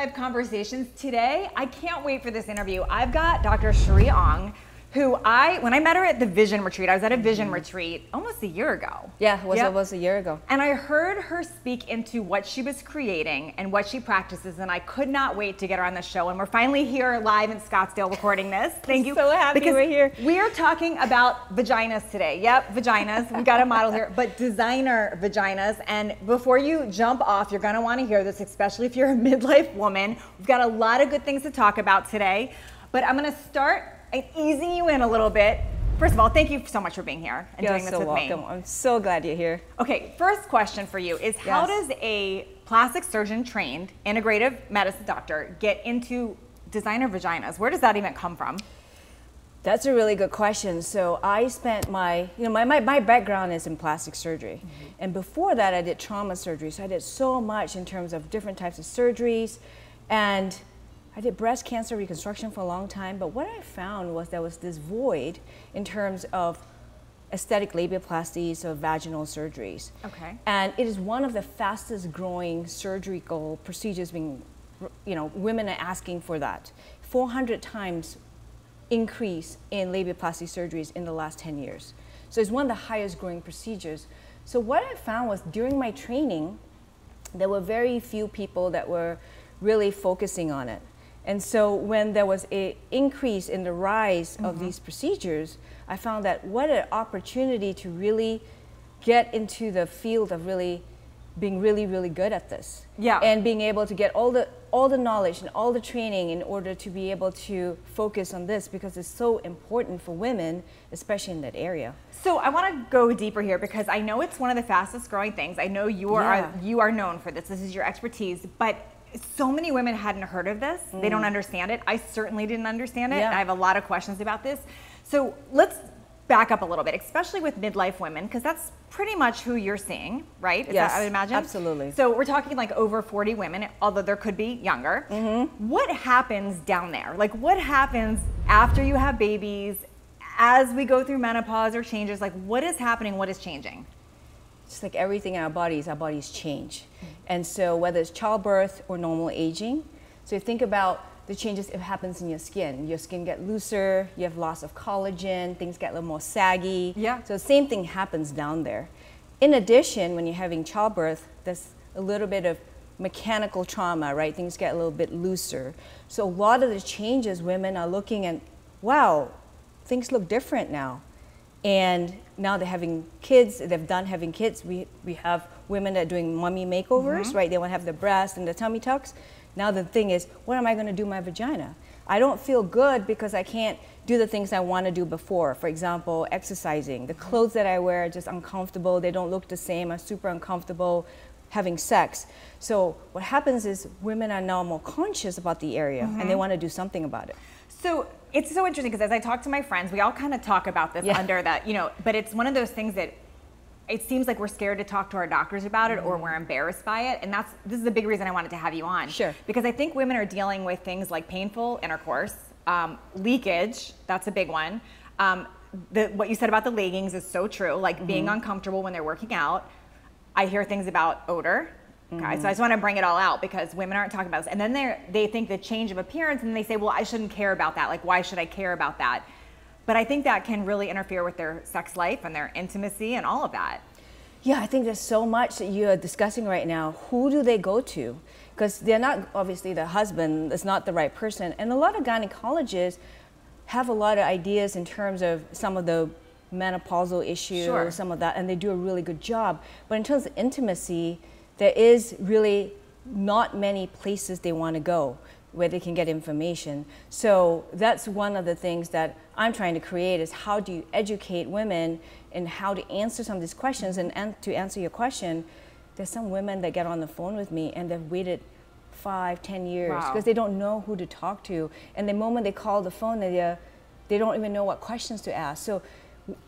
Midlife Conversations. Today, I can't wait for this interview. I've got Dr. Cheri Ong, who I, when I met her at the Vision Retreat, I was at a Vision mm-hmm. Retreat almost a year ago. Yeah, it was Yep. almost a year ago. And I heard her speak into what she was creating and what she practices, and I could not wait to get her on the show. And we're finally here live in Scottsdale recording this. Thank you. so happy because we're here. We are talking about vaginas today. Yep, vaginas. We got a model here, but designer vaginas. And before you jump off, you're gonna want to hear this, especially if you're a midlife woman. We've got a lot of good things to talk about today, but I'm gonna start easing you in a little bit. First of all, thank you so much for being here and You're doing this so with me. welcome. I'm so glad you're here. Okay, first question for you is how Yes. does a plastic surgeon trained integrative medicine doctor get into designer vaginas? Where does that even come from? That's a really good question. So I spent my, you know, my, my, my background is in plastic surgery. Mm-hmm. And before that, I did trauma surgery. So I did so much in terms of different types of surgeries. And I did breast cancer reconstruction for a long time. But what I found was there was this void in terms of aesthetic labiaplasties or vaginal surgeries. Okay. And it is one of the fastest growing surgical procedures being, you know, women are asking for that. 400 times increase in labiaplasty surgeries in the last 10 years. So it's one of the highest growing procedures. So what I found was during my training, there were very few people that were really focusing on it. And so when there was an increase in the rise of mm-hmm. these procedures, I found that what an opportunity to really get into the field of really being really, really good at this. Yeah. And being able to get all the all the knowledge and all the training in order to be able to focus on this because it's so important for women, especially in that area. So I want to go deeper here because I know it's one of the fastest growing things. I know you are Yeah. you are known for this. This is your expertise, but so many women hadn't heard of this. They don't understand it. I certainly didn't understand it. Mm. Yeah. I have a lot of questions about this. So let's back up a little bit, especially with midlife women, because that's pretty much who you're seeing, right? Is Yes, that, I would imagine. absolutely. So we're talking like over 40 women, although there could be younger. Mm-hmm. What happens down there? Like, what happens after you have babies? As we go through menopause or changes, like what is happening? What is changing? Just like everything in our bodies, our bodies change. And so whether it's childbirth or normal aging, so you think about the changes it happens in your skin. Your skin get looser, you have loss of collagen, things get a little more saggy. Yeah. So the same thing happens down there. In addition, when you're having childbirth, there's a little bit of mechanical trauma, right? Things get a little bit looser. So a lot of the changes women are looking at, wow, things look different now and now they're having kids they've done having kids. We, we have women that are doing mummy makeovers mm-hmm. right? They want to have the breast and the tummy tucks. Now the thing is what am i going to do my vagina? I don't feel good because i can't do the things i want to do before. For example exercising. The clothes that i wear are just uncomfortable. They don't look the same i'm super uncomfortable having sex. So what happens is women are now more conscious about the area and they mm-hmm. want to do something about it So it's so interesting because as I talk to my friends, we all kind of talk about this Yeah. under that, you know, but it's one of those things that it seems like we're scared to talk to our doctors about it or we're embarrassed by it. And that's this is a big reason I wanted to have you on. Sure. Because I think women are dealing with things like painful intercourse, um, leakage, that's a big one. Um, the, what you said about the leggings is so true, like being uncomfortable when they're working out. I hear things about odor. Okay, so I mm-hmm. just want to bring it all out because women aren't talking about this. And then they they think the change of appearance and they say, well, I shouldn't care about that. Like, why should I care about that? But I think that can really interfere with their sex life and their intimacy and all of that. Yeah, I think there's so much that you are discussing right now. Who do they go to? Because they're not obviously the husband is not the right person, and a lot of gynecologists have a lot of ideas in terms of some of the menopausal issues, Sure. some of that, and they do a really good job. But in terms of intimacy, there is really not many places they want to go where they can get information. So that's one of the things that I'm trying to create is how do you educate women and how to answer some of these questions and, and to answer your question, there's some women that get on the phone with me and they've waited five, ten years Wow. because they don't know who to talk to. And the moment they call the phone, they, uh, they don't even know what questions to ask. So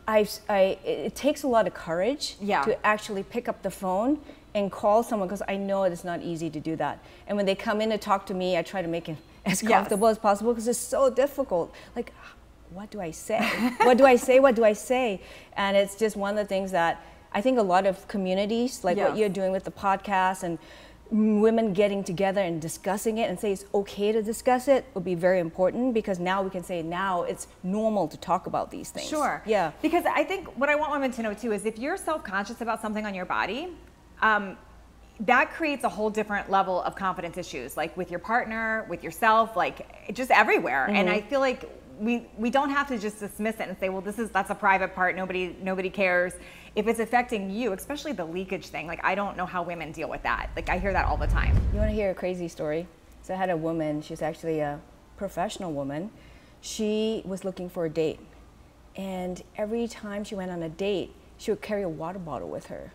I, I, it takes a lot of courage Yeah. to actually pick up the phone and call someone because I know it's not easy to do that. And when they come in to talk to me, I try to make it as Yes. comfortable as possible because it's so difficult. Like, what do I say? what do I say? What do I say? And it's just one of the things that I think a lot of communities, like what you're doing with the podcast and women getting together and discussing it and say it's okay to discuss it would be very important because now we can say now it's normal to talk about these things. Sure. Yeah. Because I think what I want women to know too is if you're self-conscious about something on your body, um, that creates a whole different level of confidence issues, like with your partner, with yourself, like just everywhere. Mm-hmm. And I feel like we we don't have to just dismiss it and say, well, this is that's a private part. Nobody nobody cares. If it's affecting you, especially the leakage thing, like I don't know how women deal with that. Like I hear that all the time. You want to hear a crazy story? So I had a woman. She's actually a professional woman. She was looking for a date, and every time she went on a date, she would carry a water bottle with her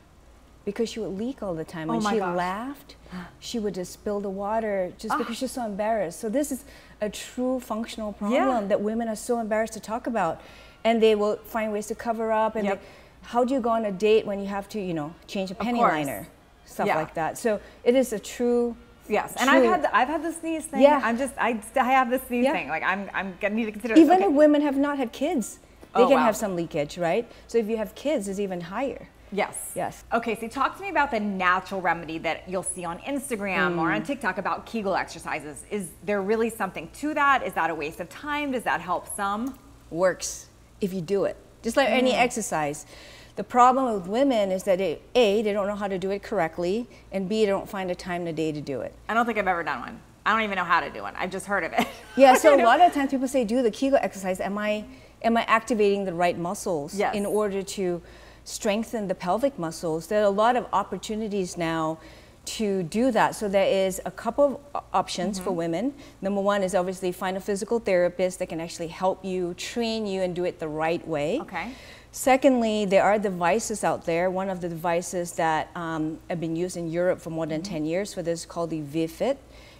because she would leak all the time. When oh she gosh. laughed, she would just spill the water just because ah. she's so embarrassed. So this is a true functional problem yeah. that women are so embarrassed to talk about, and they will find ways to cover up. And yep. they, how do you go on a date when you have to, you know, change a penny liner, stuff yeah. like that? So it is a true. Yes, and I've had the, I've had the sneeze thing. Yeah. I'm just I, I have the sneeze yeah. thing. Like I'm I'm gonna need to consider. Even okay. if women have not had kids, they oh, can wow. have some leakage, right? So if you have kids, it's even higher. Yes. Yes. Okay, so talk to me about the natural remedy that you'll see on Instagram mm. or on mm. TikTok about Kegel exercises. Is there really something to that? Is that a waste of time? Does that help some? Works if you do it. Just like mm. any exercise. The problem with women is that it, A, they don't know how to do it correctly, and B, they don't find a time in the day to do it. I don't think I've ever done one. I don't even know how to do one. I've just heard of it. Yeah, so a lot of times people say, do the Kegel exercise. Am I, am I activating the right muscles yes. in order to strengthen the pelvic muscles. There are a lot of opportunities now to do that. So there is a couple of options mm-hmm. for women. Number one is obviously find a physical therapist that can actually help you, train you, and do it the right way. Okay. Secondly, there are devices out there. One of the devices that um, have been used in Europe for more than mm-hmm. 10 years for this is called the vFit.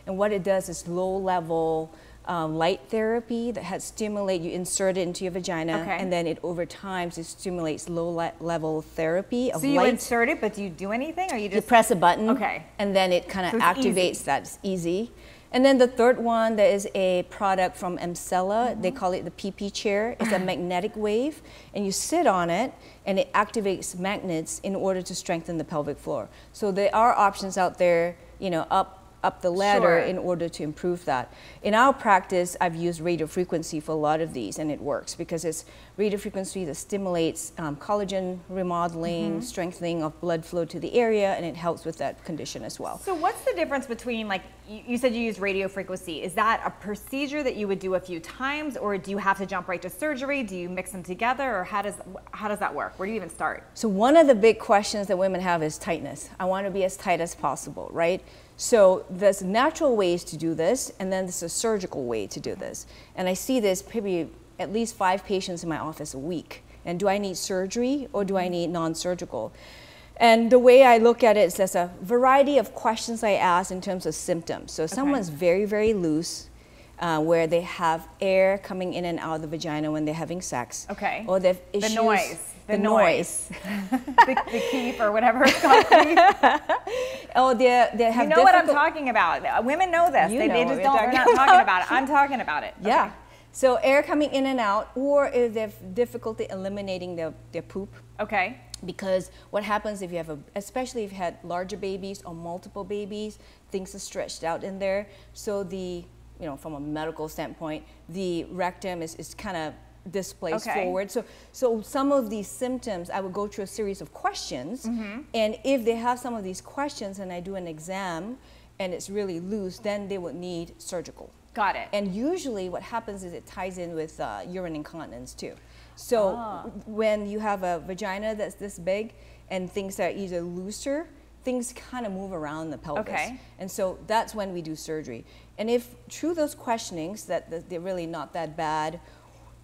And what it does is low level um, light therapy that has stimulate you insert it into your vagina okay. and then it over time it stimulates low le level therapy of so you light. insert it but do you do anything or you just you press a button okay and then it kind of so activates easy. that it's easy and then the third one there is a product from Emsella mm -hmm. they call it the PP chair it's a magnetic wave and you sit on it and it activates magnets in order to strengthen the pelvic floor so there are options out there you know up up the ladder sure. in order to improve that. In our practice, I've used radio frequency for a lot of these, and it works because it's radio frequency that stimulates um, collagen remodeling, mm -hmm. strengthening of blood flow to the area, and it helps with that condition as well. So, what's the difference between, like, you said you use radio frequency? Is that a procedure that you would do a few times, or do you have to jump right to surgery? Do you mix them together, or how does how does that work? Where do you even start? So, one of the big questions that women have is tightness. I want to be as tight as possible, right? So there's natural ways to do this, and then there's a surgical way to do this. And I see this maybe at least five patients in my office a week. And do I need surgery or do I need non-surgical? And the way I look at it is there's a variety of questions I ask in terms of symptoms. So okay. someone's very, very loose, uh, where they have air coming in and out of the vagina when they're having sex. Okay. Or they've issues. The noise. The, the noise. noise. the, the keep or whatever it's called. oh, they they have. You know what I'm talking about. Women know this. You they, know they just don't. They're not talking about it. I'm talking about it. Yeah. Okay. So air coming in and out, or if they have difficulty eliminating their, their poop. Okay. Because what happens if you have a, especially if you had larger babies or multiple babies, things are stretched out in there. So the you know, from a medical standpoint, the rectum is, is kind of displaced okay. forward. So, so some of these symptoms, I would go through a series of questions, mm -hmm. and if they have some of these questions, and I do an exam, and it's really loose, then they would need surgical. Got it. And usually, what happens is it ties in with uh, urine incontinence too. So ah. when you have a vagina that's this big, and things are either looser things kind of move around the pelvis. Okay. And so that's when we do surgery. And if through those questionings that they're really not that bad,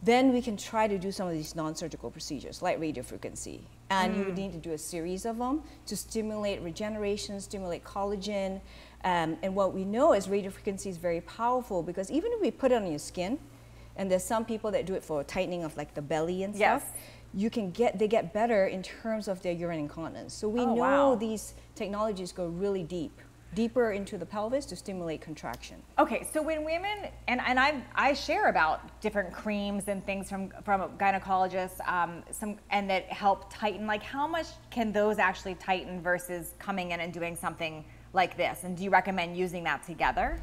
then we can try to do some of these non-surgical procedures like radiofrequency. And mm. you would need to do a series of them to stimulate regeneration, stimulate collagen. Um, and what we know is radiofrequency is very powerful because even if we put it on your skin, and there's some people that do it for tightening of like the belly and stuff, yes you can get they get better in terms of their urine incontinence. So we oh, know wow. these technologies go really deep deeper into the pelvis to stimulate contraction. Okay, so when women and, and I I share about different creams and things from from gynecologists, um, some and that help tighten. Like, how much can those actually tighten versus coming in and doing something like this? And do you recommend using that together?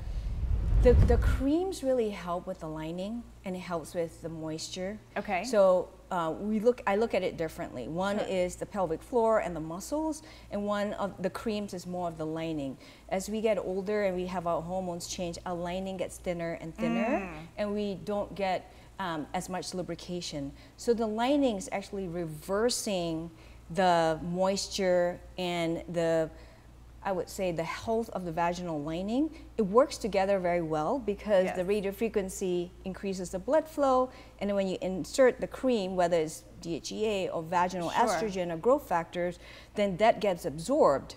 The, the creams really help with the lining and it helps with the moisture. Okay. So uh, we look, I look at it differently. One Sure. is the pelvic floor and the muscles, and one of the creams is more of the lining. As we get older and we have our hormones change, our lining gets thinner and thinner, Mm. and we don't get um, as much lubrication. So the lining is actually reversing the moisture and the I would say the health of the vaginal lining, it works together very well because Yes. the radio frequency increases the blood flow, and then when you insert the cream, whether it's DHEA or vaginal Sure. estrogen or growth factors, then that gets absorbed,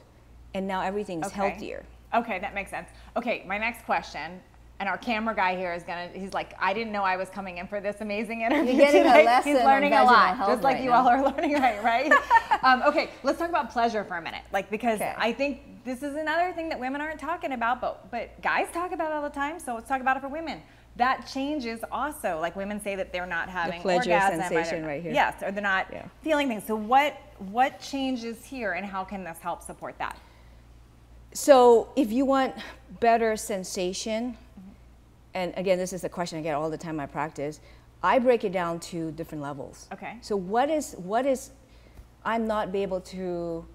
and now everything's Okay. healthier. Okay, that makes sense. Okay, my next question, and our camera guy here is gonna, he's like, I didn't know I was coming in for this amazing interview You're getting a today. lesson He's learning a lot, just like right you now. all are learning, right? Right? um, okay, let's talk about pleasure for a minute, like because Okay. I think this is another thing that women aren't talking about, but but guys talk about it all the time. So let's talk about it for women. That changes also. Like women say that they're not having pleasure orgasm, or sensation right here. Yes, or they're not Yeah. feeling things. So what what changes here, and how can this help support that? So if you want better sensation, and again, this is a question I get all the time in my practice, I break it down to different levels. Okay. So what is what is I'm not be able to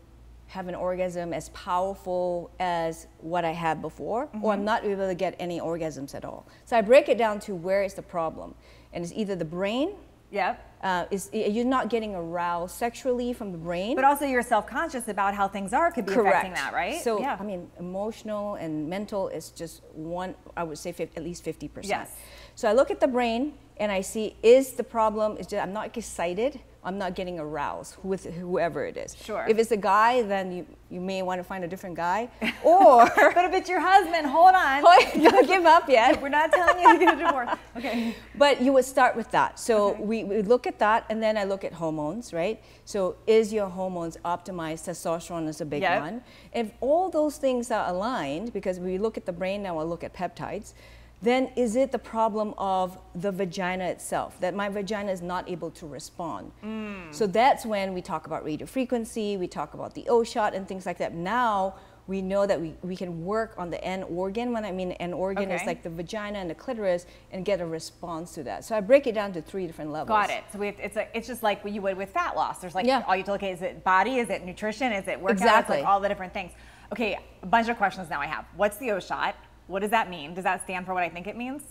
have an orgasm as powerful as what I had before, or I'm not able to get any orgasms at all. So I break it down to where is the problem, and it's either the brain. Yep. Uh, is you're not getting aroused sexually from the brain. But also you're self-conscious about how things are could be affecting that, right? So yeah. I mean, emotional and mental is just one. I would say 50, at least fifty percent. Yes. So I look at the brain and I see is the problem is just I'm not excited. I'm not getting aroused with whoever it is. Sure. If it's a guy, then you, you may want to find a different guy. Or but if it's your husband, hold on. don't give up yet. We're not telling you to get a divorce. Okay. But you would start with that. So Okay. we, we look at that, and then I look at hormones, right? So is your hormones optimized? Testosterone is a big Yep. one. If all those things are aligned, because we look at the brain now, I look at peptides, then is it the problem of the vagina itself that my vagina is not able to respond? Mm. So that's when we talk about radio frequency, we talk about the O shot and things like that. Now we know that we, we can work on the end organ. When I mean end organ, is Okay. like the vagina and the clitoris, and get a response to that. So I break it down to three different levels. Got it. So we have, it's a, it's just like what you would with fat loss. There's like Yeah. all you have to look at is it body, is it nutrition, is it workout, Exactly. like all the different things. Okay, a bunch of questions now I have. What's the O shot? What does that mean? Does that stand for what I think it means?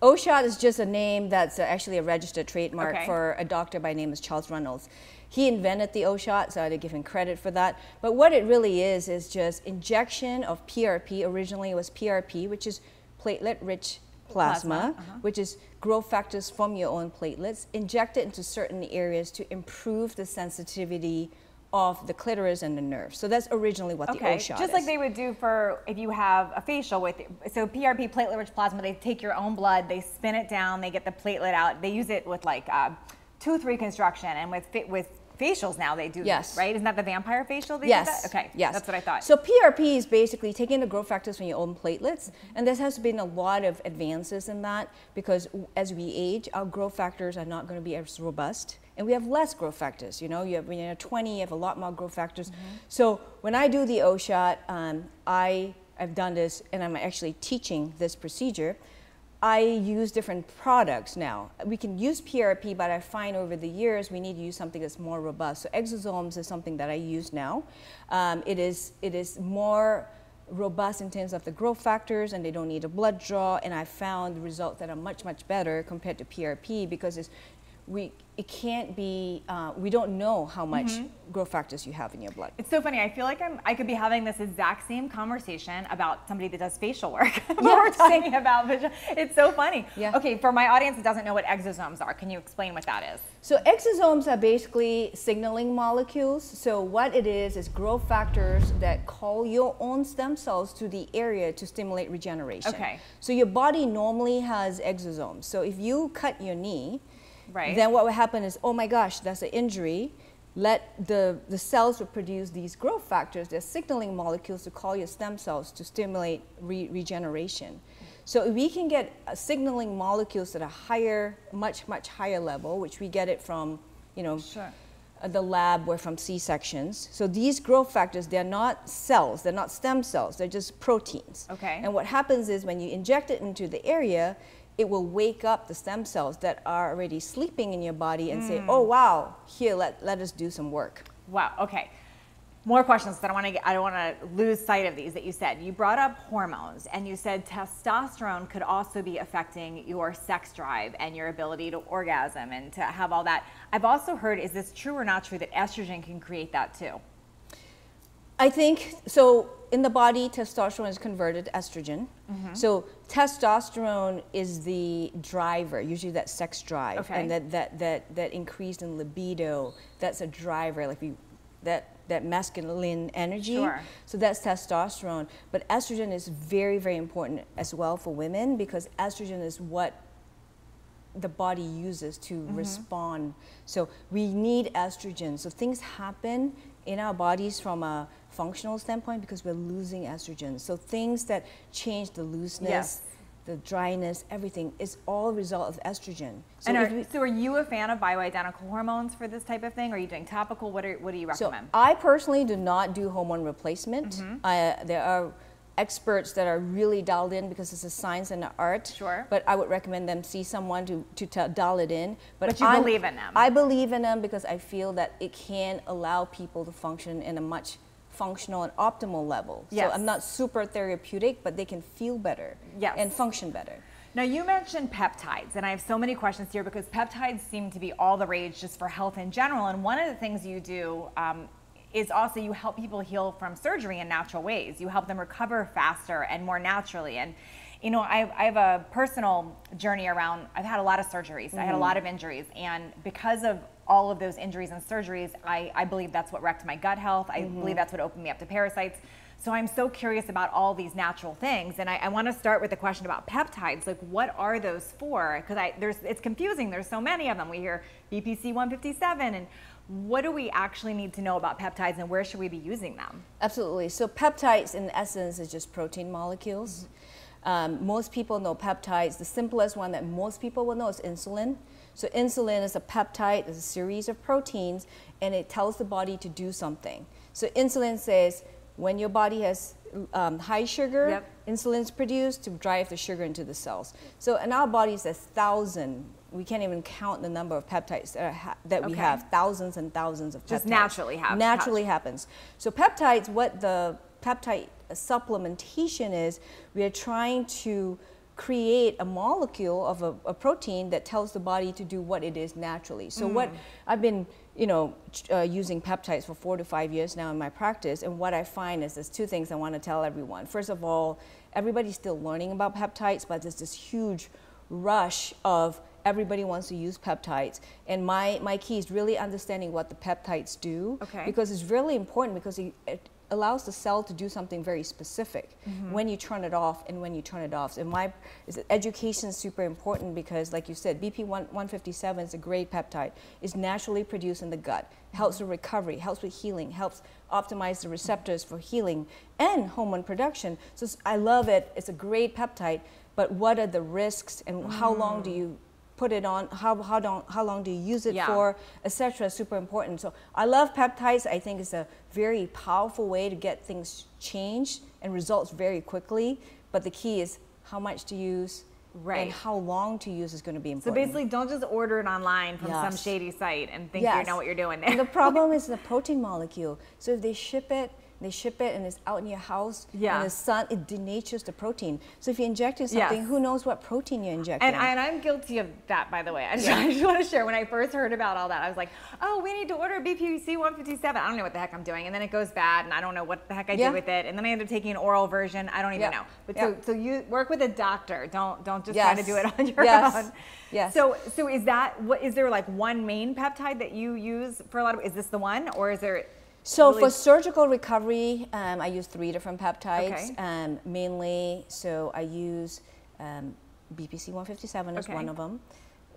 OSHOT is just a name that's uh, actually a registered trademark Okay. for a doctor by name is Charles Runels. He invented the OSHOT, so I had to give him credit for that. But what it really is is just injection of PRP. Originally, it was PRP, which is platelet-rich plasma, Plasma, uh-huh. which is growth factors from your own platelets, injected into certain areas to improve the sensitivity of the clitoris and the nerve. So that's originally what the Okay, OSHOT just is. like they would do for if you have a facial with so PRP platelet-rich plasma. They take your own blood, they spin it down, they get the platelet out. They use it with like uh, tooth reconstruction and with with facials now they do Yes. this, right? Isn't that the vampire facial? They do Yes. that? Okay. Yes. That's what I thought. So PRP is basically taking the growth factors from your own platelets, and there has been a lot of advances in that because as we age, our growth factors are not going to be as robust, and we have less growth factors. You know, you have when you're 20, you have a lot more growth factors. Mm-hmm. So when I do the O shot, um, I have done this, and I'm actually teaching this procedure. I use different products now. We can use PRP, but I find over the years we need to use something that's more robust. So exosomes is something that I use now. Um, it is it is more robust in terms of the growth factors, and they don't need a blood draw. And I found results that are much much better compared to PRP because it's we it can't be uh, we don't know how much Mm-hmm. growth factors you have in your blood. It's so funny. I feel like I'm, I could be having this exact same conversation about somebody that does facial work. Yeah, we're same. talking about vagi- It's so funny. Yeah. Okay, for my audience that doesn't know what exosomes are, can you explain what that is? So exosomes are basically signaling molecules. So what it is is growth factors that call your own stem cells to the area to stimulate regeneration. Okay. So your body normally has exosomes. So if you cut your knee, Right. then what would happen is, oh my gosh, that's an injury. Let the, the cells will produce these growth factors. They're signaling molecules to call your stem cells to stimulate re- regeneration. So if we can get uh, signaling molecules at a higher, much, much higher level, which we get it from, you know, Sure. uh, the lab were from C-sections. So these growth factors, they're not cells, they're not stem cells, they're just proteins. Okay. And what happens is when you inject it into the area, it will wake up the stem cells that are already sleeping in your body and say, mm. oh wow, here, let, let us do some work. Wow. Okay. More questions. But I want to. Get, I don't want to lose sight of these that you said. You brought up hormones, and you said testosterone could also be affecting your sex drive and your ability to orgasm and to have all that. I've also heard. Is this true or not true that estrogen can create that too? I think so. In the body, testosterone is converted to estrogen. Mm-hmm. So testosterone is the driver, usually that sex drive, Okay. and that that that that increase in libido. That's a driver, like we, that that masculine energy. Sure. So that's testosterone. But estrogen is very very important as well for women because estrogen is what the body uses to Mm-hmm. respond. So we need estrogen. So things happen in our bodies from a functional standpoint because we're losing estrogen. So things that change the looseness, Yes. the dryness, everything is all a result of estrogen. So and are, we- so, are you a fan of bioidentical hormones for this type of thing? Are you doing topical? What are, What do you recommend? So? I personally do not do hormone replacement. Mm-hmm. I, there are experts that are really dialed in because it's a science and an art. Sure. But I would recommend them see someone to, to tell dial it in. But you I'm- believe in them. I believe in them because I feel that it can allow people to function in a much functional and optimal level. Yes. So I'm not super therapeutic, but they can feel better Yes. and function better. Now, you mentioned peptides, and I have so many questions here because peptides seem to be all the rage just for health in general. And one of the things you do um, is also you help people heal from surgery in natural ways. You help them recover faster and more naturally. And, you know, I, I have a personal journey around, I've had a lot of surgeries, I had a mm-hmm. lot of injuries. And because of all of those injuries and surgeries, I, I believe that's what wrecked my gut health. I mm-hmm. believe that's what opened me up to parasites. So I'm so curious about all these natural things, and I, I want to start with the question about peptides. Like, what are those for? Because I there's it's confusing. There's so many of them. We hear BPC 157, and what do we actually need to know about peptides, and where should we be using them? Absolutely. So peptides, in essence, is just protein molecules. Um, most people know peptides. The simplest one that most people will know is insulin. So insulin is a peptide, it's a series of proteins, and it tells the body to do something. So insulin says when your body has um, high sugar, Yep. is produced to drive the sugar into the cells. So in our bodies, there's thousand. We can't even count the number of peptides that, that we Okay. have. Thousands and thousands of Just peptides. naturally have- Naturally happens. So peptides, what the peptide supplementation is, we are trying to create a molecule of a, a protein that tells the body to do what it is naturally. So what I've been, you know, uh, using peptides for four to five years now in my practice, and what I find is there's two things I want to tell everyone. First of all, everybody's still learning about peptides, but there's this huge rush of everybody wants to use peptides. And my, my key is really understanding what the peptides do. Okay. Because it's really important because it, it allows the cell to do something very specific mm-hmm. when you turn it off and when you turn it off. And my education is super important because, like you said, BP 157 is a great peptide. It's naturally produced in the gut, helps mm-hmm. with recovery, helps with healing, helps optimize the receptors for healing and hormone production. So I love it. It's a great peptide. But what are the risks and how long do mm. you put it on? How, how, long, how long do you use it Yeah. for? etc. is super important. So I love peptides. I think it's a very powerful way to get things changed and results very quickly. But the key is how much to use Right. and how long to use is going to be important. So basically, don't just order it online from some shady site and think you know what you're doing And the problem is the protein molecule. So if they ship it, they ship it and it's out in your house Yeah. and the sun, it denatures the protein. So if you're injecting something, Yes. who knows what protein you're injecting? And, I, and I'm guilty of that, by the way. I just, I just want to share. When I first heard about all that, I was like, "Oh, we need to order BPC 157." I don't know what the heck I'm doing, and then it goes bad, and I don't know what the heck I Yeah. did with it, and then I end up taking an oral version. I don't even Yeah. know. But Yeah. so, so you work with a doctor. Don't don't just try to do it on your Yes. own. Yes. So so is that what? Is there like one main peptide that you use for a lot of? Is this the one, or is there? So really- for surgical recovery, um, I use three different peptides. Okay. Um, mainly, so I use um, BPC 157 is Okay. one of them.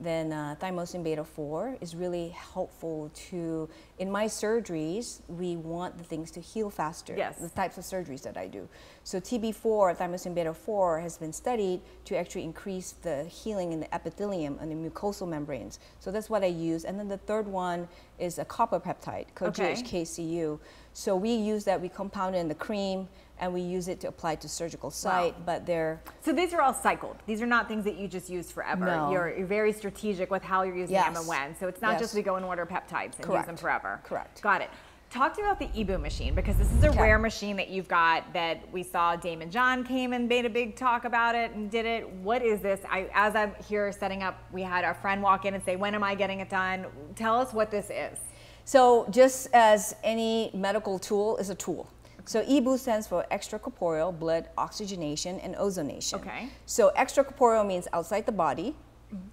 Then uh, thymosin beta 4 is really helpful to, in my surgeries, we want the things to heal faster. Yes. The types of surgeries that I do. So TB4, thymosin beta 4, has been studied to actually increase the healing in the epithelium and the mucosal membranes. So that's what I use. And then the third one is a copper peptide called Okay. GHKCU. So we use that, we compound it in the cream, and we use it to apply to surgical site, but they're So these are all cycled. These are not things that you just use forever. No. You're, you're very strategic with how you're using them and when. So it's not Yes. just we go and order peptides and use them forever. Correct. Got it. Talk to me about the EBOO machine because this is a Okay. rare machine that you've got that we saw Daymond John came and made a big talk about it and did it. What is this? I, as I'm here setting up, we had a friend walk in and say, "When am I getting it done?" Tell us what this is. So just as any medical tool is a tool. So EBOO stands for extracorporeal blood oxygenation and ozonation. Okay. So extracorporeal means outside the body.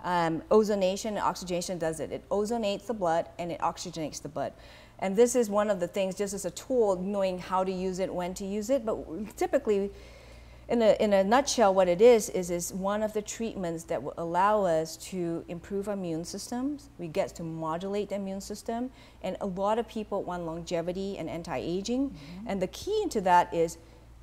Um, ozonation and oxygenation does it. It ozonates the blood and it oxygenates the blood. And this is one of the things, just as a tool, knowing how to use it, when to use it. But typically, in a, in a nutshell, what it is, is is one of the treatments that will allow us to improve our immune systems. We get to modulate the immune system, and a lot of people want longevity and anti-aging. And the key into that is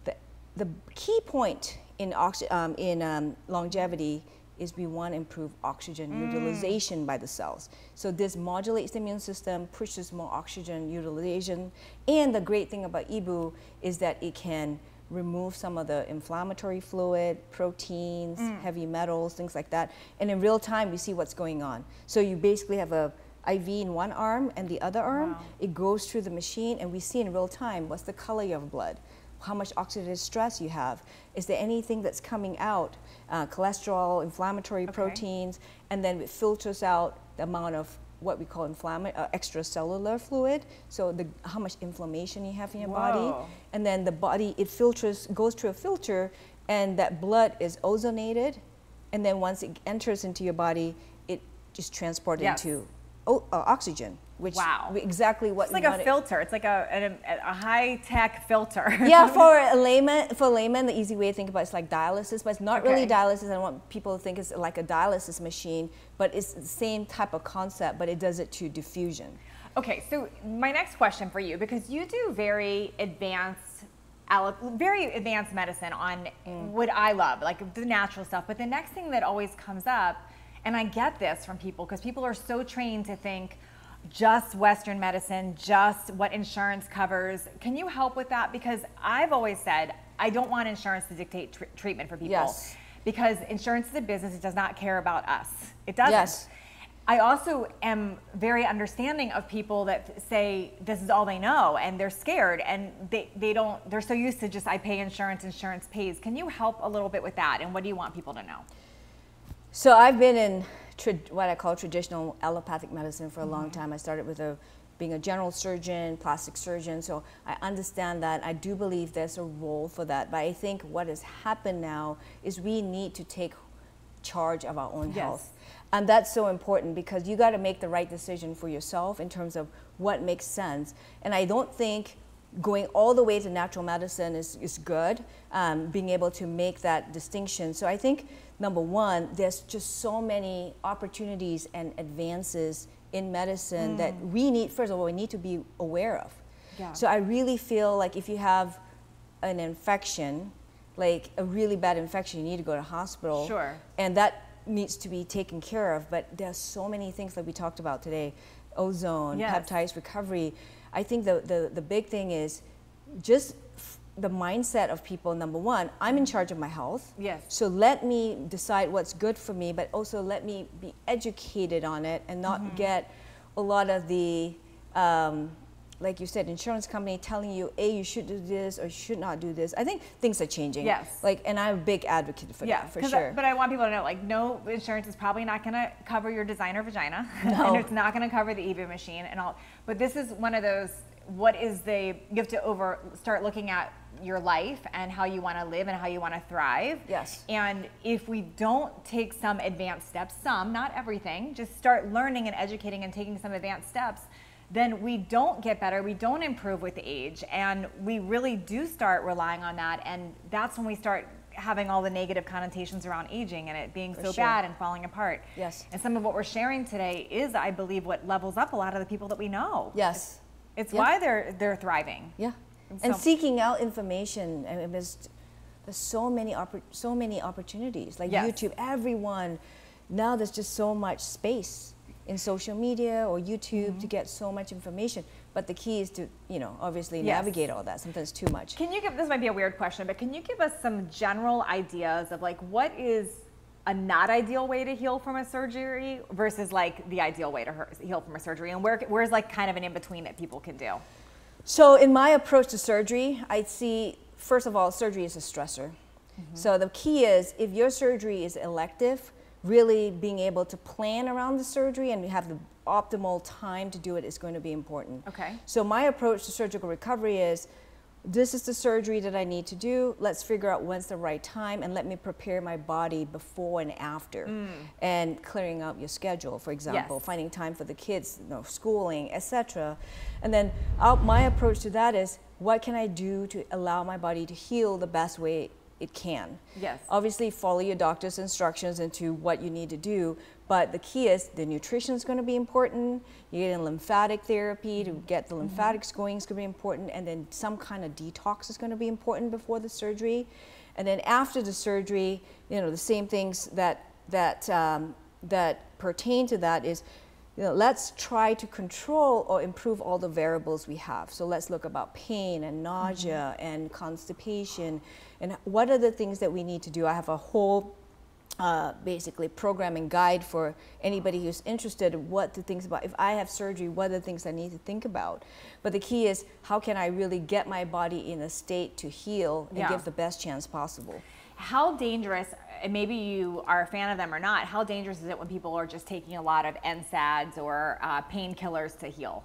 the, the key point in, um, in um, longevity is we want to improve oxygen utilization by the cells. So this modulates the immune system, pushes more oxygen utilization. And the great thing about EBOO is that it can remove some of the inflammatory fluid, proteins, heavy metals, things like that. And in real time, we see what's going on. So you basically have a IV in one arm and the other arm. Wow. It goes through the machine, and we see in real time what's the color of blood, how much oxidative stress you have. Is there anything that's coming out, uh, cholesterol, inflammatory proteins, and then it filters out the amount of what we call inflama- uh, extracellular fluid, so the, how much inflammation you have in your Whoa. body, and then the body it filters goes through a filter, and that blood is ozonated, and then once it enters into your body, it just transported Yes. into o- uh, oxygen, which Wow. exactly what It's like a filter. It's like a, a, a high tech filter. yeah, for a layman, for layman, the easy way to think about it is like dialysis, but it's not really dialysis. I don't want people to think it's like a dialysis machine, but it's the same type of concept, but it does it to diffusion. Okay, so my next question for you, because you do very advanced, very advanced medicine on mm. what I love, like the natural stuff. But the next thing that always comes up, and I get this from people, because people are so trained to think just Western medicine, just what insurance covers. Can you help with that? Because I've always said I don't want insurance to dictate tr- treatment for people. Yes. Because insurance is a business; it does not care about us. It doesn't. Yes. I also am very understanding of people that say this is all they know and they're scared and they, they don't they're so used to just I pay insurance, insurance pays. Can you help a little bit with that and what do you want people to know? So I've been in what I call traditional allopathic medicine for a long mm-hmm. time. I started with a, being a general surgeon, plastic surgeon, so I understand that. I do believe there's a role for that, but I think what has happened now is we need to take charge of our own Yes. health. And that's so important because you got to make the right decision for yourself in terms of what makes sense. And I don't think going all the way to natural medicine is, is good, um, being able to make that distinction. So I think, number one, there's just so many opportunities and advances in medicine that we need, first of all, we need to be aware of. Yeah. So I really feel like if you have an infection, like a really bad infection, you need to go to hospital. Sure. And that needs to be taken care of. But there's so many things that we talked about today ozone, Yes. peptides, recovery. I think the, the, the big thing is just f- the mindset of people. Number one, I'm in charge of my health. Yes. So let me decide what's good for me, but also let me be educated on it and not Mm-hmm. get a lot of the, um, like you said, insurance company telling you, A, you should do this or you should not do this. I think things are changing. Yes. Like, and I'm a big advocate for yeah, that, for 'cause I- sure. but I want people to know like no insurance is probably not going to cover your designer vagina No. and it's not going to cover the EBOO machine and all. But this is one of those what is the you have to over start looking at your life and how you want to live and how you want to thrive. Yes. And if we don't take some advanced steps, some, not everything, just start learning and educating and taking some advanced steps, then we don't get better, we don't improve with age, and we really do start relying on that. And that's when we start having all the negative connotations around aging and it being For so sure. bad and falling apart. Yes. And some of what we're sharing today is, I believe, what levels up a lot of the people that we know. Yes. It's Yeah. why they're they're thriving. Yeah. And And seeking out information. I mean, there's, there's so many so many opportunities. Like Yes. YouTube, everyone now there's just so much space in social media or YouTube Mm-hmm. to get so much information. But the key is to, you know, obviously Yes. navigate all that. Sometimes too much. Can you give this might be a weird question, but can you give us some general ideas of like what is a not ideal way to heal from a surgery versus like the ideal way to heal from a surgery, and where where's like kind of an in between that people can do? So, in my approach to surgery, I see first of all, surgery is a stressor. So, the key is if your surgery is elective, really being able to plan around the surgery and have the optimal time to do it is going to be important. Okay. So, my approach to surgical recovery is this is the surgery that I need to do. Let's figure out when's the right time and let me prepare my body before and after. And clearing out your schedule, for example, Yes. finding time for the kids, you know, schooling, etc. And then uh, my approach to that is what can I do to allow my body to heal the best way it can? Yes. Obviously, follow your doctor's instructions into what you need to do, but the key is the nutrition is going to be important. You're getting lymphatic therapy to mm-hmm. get the mm-hmm. lymphatics going is going to be important, and then some kind of detox is going to be important before the surgery, and then after the surgery, you know, the same things that that um, that pertain to that is you know, let's try to control or improve all the variables we have. So let's look about pain and nausea mm-hmm. and constipation and what are the things that we need to do. I have a whole uh, basically programming guide for anybody who's interested in what to think about. If I have surgery, what are the things I need to think about? But the key is how can I really get my body in a state to heal and Yeah. give the best chance possible? How dangerous, and maybe you are a fan of them or not, how dangerous is it when people are just taking a lot of NSAIDs or uh, painkillers to heal?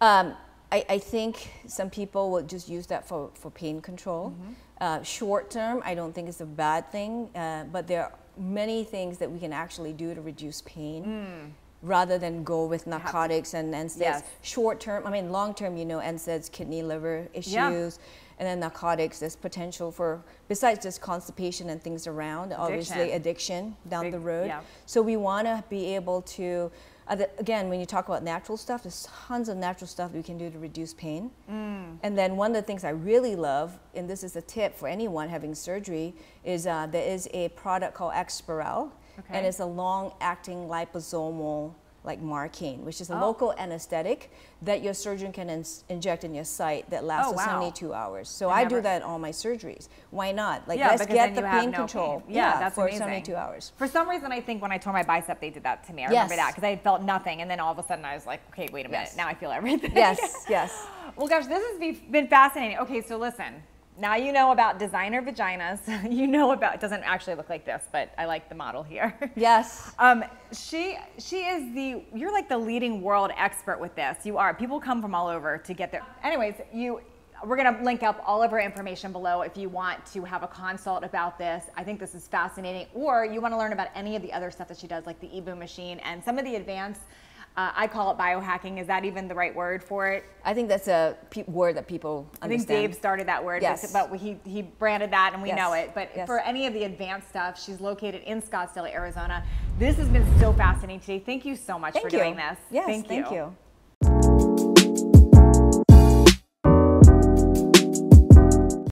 Um, I, I think some people will just use that for, for pain control. Uh, short term, I don't think it's a bad thing, uh, but there are many things that we can actually do to reduce pain. Rather than go with narcotics and NSAIDs. Yes. Short term, I mean, long term, you know, NSAIDs, kidney, liver issues, and then narcotics, there's potential for, besides just constipation and things around, obviously addiction down Big- the road. yeah. So we want to be able to, uh, the, again, when you talk about natural stuff, there's tons of natural stuff we can do to reduce pain. Mm. And then one of the things I really love, and this is a tip for anyone having surgery, is uh, there is a product called Exparel, Okay. and it's a long-acting liposomal like Marcaine, which is a Oh. local anesthetic that your surgeon can ins- inject in your site that lasts Oh, wow. 72 hours. So I I, do that in all my surgeries. Why not? Like Yeah, let's get the pain no control. pain. Yeah, that's for amazing. 72 hours. For some reason, I think when I tore my bicep, they did that to me. I Yes. remember that because I felt nothing, and then all of a sudden I was like, okay, wait a minute, Yes. now I feel everything. Yes, yes. Well, gosh, this has been fascinating. Okay, so listen. Now you know about designer vaginas. you know about. It doesn't actually look like this, but I like the model here. Yes. Um, she she is the you're like the leading world expert with this. You are. People come from all over to get there. Anyways, you we're gonna link up all of her information below if you want to have a consult about this. I think this is fascinating. Or you want to learn about any of the other stuff that she does, like the EBOO machine and some of the advanced. Uh, I call it biohacking. Is that even the right word for it? I think that's a word that people I think. Dave started that word, Yes. but, but he, he branded that and we Yes. know it. But Yes. for any of the advanced stuff, she's located in Scottsdale, Arizona. This has been so fascinating today. Thank you so much Thank for you. doing this. Yes, thank you. thank you.